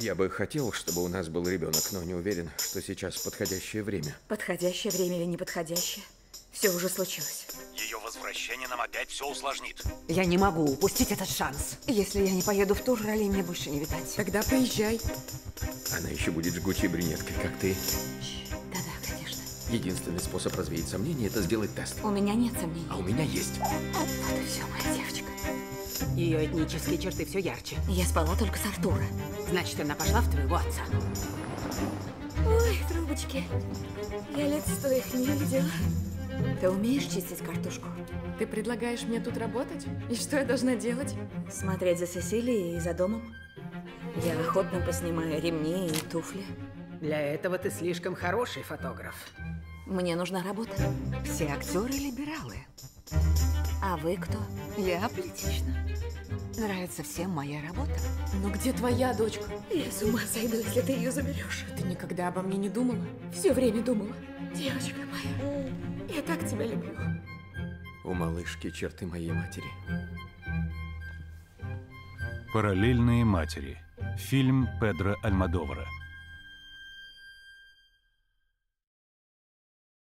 Я бы хотел, чтобы у нас был ребенок, но не уверен, что сейчас подходящее время. Подходящее время или неподходящее? Все уже случилось. Ее возвращение нам опять все усложнит. Я не могу упустить этот шанс. Если я не поеду в тур, ролей мне больше не видать. Тогда поезжай. Она еще будет жгучей брюнеткой, как ты. Да-да, конечно. Единственный способ развеять сомнения – это сделать тест. У меня нет сомнений. А у меня есть. Вот и все. Ее этнические черты все ярче. Я спала только с Артура. Значит, она пошла в твоего отца. Ой, трубочки. Я лет сто их не видела. Ты умеешь чистить картошку? Ты предлагаешь мне тут работать? И что я должна делать? Смотреть за Сесилией и за домом? Я охотно поснимаю ремни и туфли. Для этого ты слишком хороший фотограф. Мне нужна работа. Все актеры либералы. А вы кто? Я аполитична. Нравится всем моя работа. Но где твоя дочка? Я с ума сойду, если ты ее заберешь. Ты никогда обо мне не думала? Все время думала. Девочка моя, я так тебя люблю. У малышки черты моей матери. Параллельные матери. Фильм Педро Альмадовара.